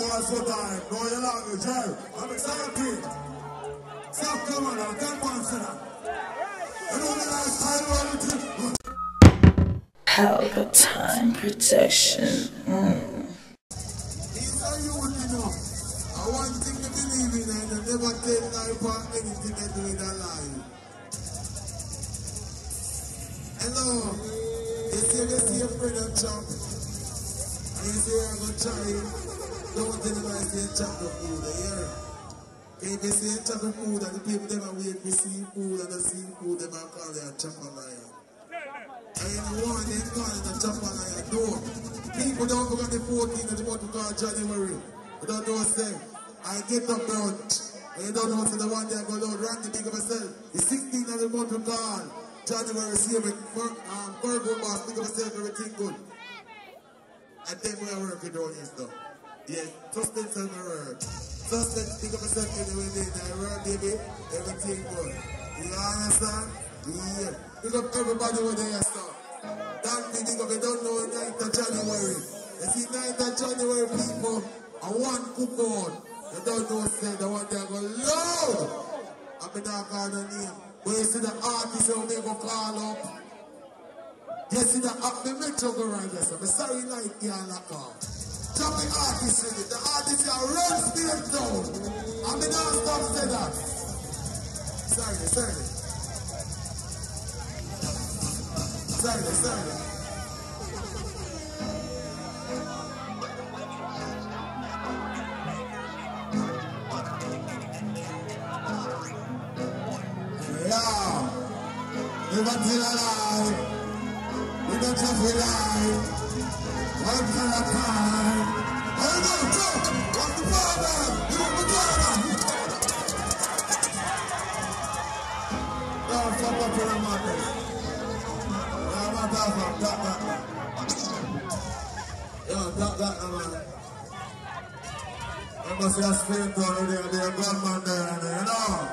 boy so tired. Know your language, hey. I'm excited. One the time protection. You, you know. I want to believe in and never lie for anything they do in life. Hello. You see, they see a chop. And you say, I'm to try. Don't tell them I say the food, you hear? If you say the food and the people them are wait for seafood and the them are call it a a lion. And you want them call it a a lion. No. People don't forget the 14th of the month we call January. You don't know say, I get up brunch. And you don't know say the one day I go down, rank the big of myself. The 16th of the month we call January, see me, um, Virgo boss, think of myself, everything good. And then we are working down here stuff. Yeah, suspense on my work. Suspense, think of myself anyway, then I work, baby, everything good. You understand? Yeah. Pick up everybody over there, stuff. That meaning of you don't know 9th of January. You see 9th of January people, I want coupon. You don't know say the one they go loud. I'm not calling the name. But you see the artist who me go call up. You see the up the metro go right there. So I'm sorry like you lock off. The artist in it. The artist here real stage down. I'm the not stop say that. Sorry, sorry. Sorry, sorry. Yeah. Never tell a lie. We don't have. Must a spirit down there. There's a gunman there, you know.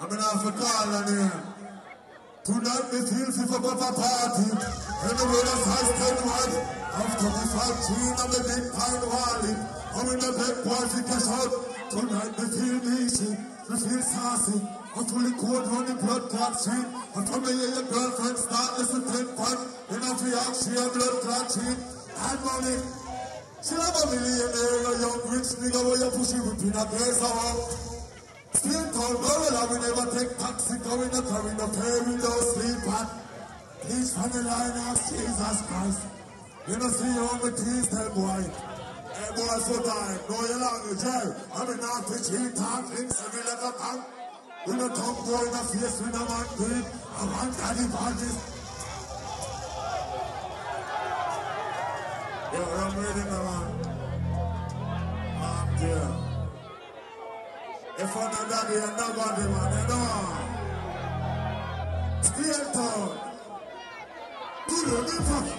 I'm gonna have to call on him. Tonight feel fi fuck up a party. High stand wide. After the factory, I'm a big pine wally. I'm in a big party cash out. Tonight me feel easy. Me feel sassy. I'm fully cold on the blood clot street. I'm from the your girlfriend start listen to fun. In a fiat, she a blood clot street. And money. She have a millionaire, a young rich nigga where you push it between a place of Still call gorilla, we never take taxi, going to carry no we don't sleep at. Please from the line of Jesus Christ. You know, see you on the teeth, tell boy. Hey boy, so tired, know your language, hey. I'm in out to cheat, talk, things, and we let a tongue. We no tongue boy in the face, we no man green. I want daddy parties. Yo, I'm ready, man. I'm there. If I'm not daddy, I'm nobody, man, you know. Stay town.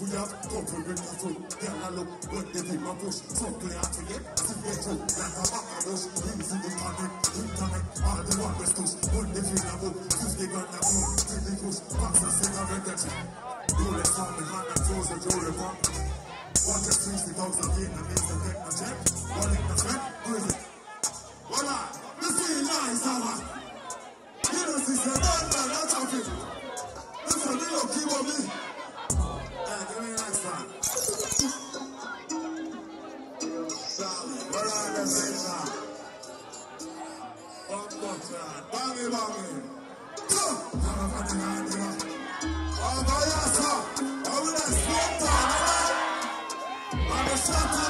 We have couple the foot. Girl, I look when they take my push. So play out to get to get to. Like a back of. Rings in the connect. Internet. All the one with push. When they feel a book. Fifty gun a book. Till they push. Box a cigarette that you. Do this on the hand and toes the pump. Watch the streets, the dogs are the names the. One in the front. Who is it? Yes,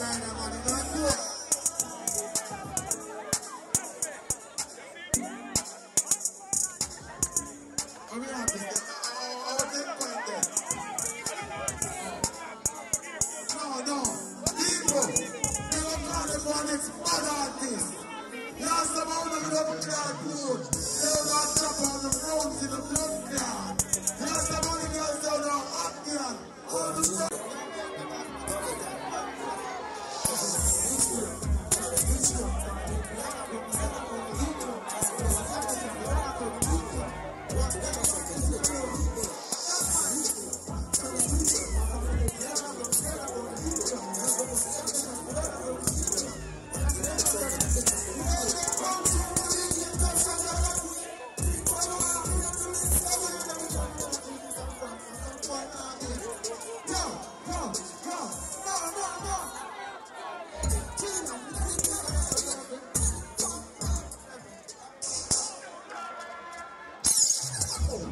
Thank you.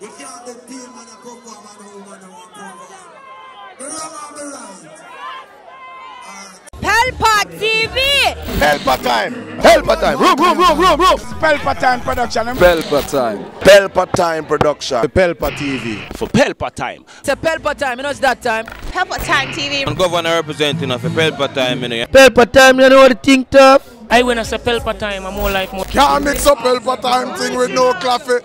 We can't be team and a perform and a woman and one perform. The wrong and the right. Alright. Pelpa Pelpa TV. Pelpa time. Pelpa time. Room, room, room, room, room. Pelpa time production. Pelpa time. Pelpa time production. Pelpa TV. For Pelpa time. It's a Pelpa time, you know it's that time. Pelpa Time TV. I'm governor representing of a Pelpa time, you know. Pelpa time, you know what the thing tough? I when I say Pelpa time, I'm more like more. Can't mix up Pelpa time thing with no coffee.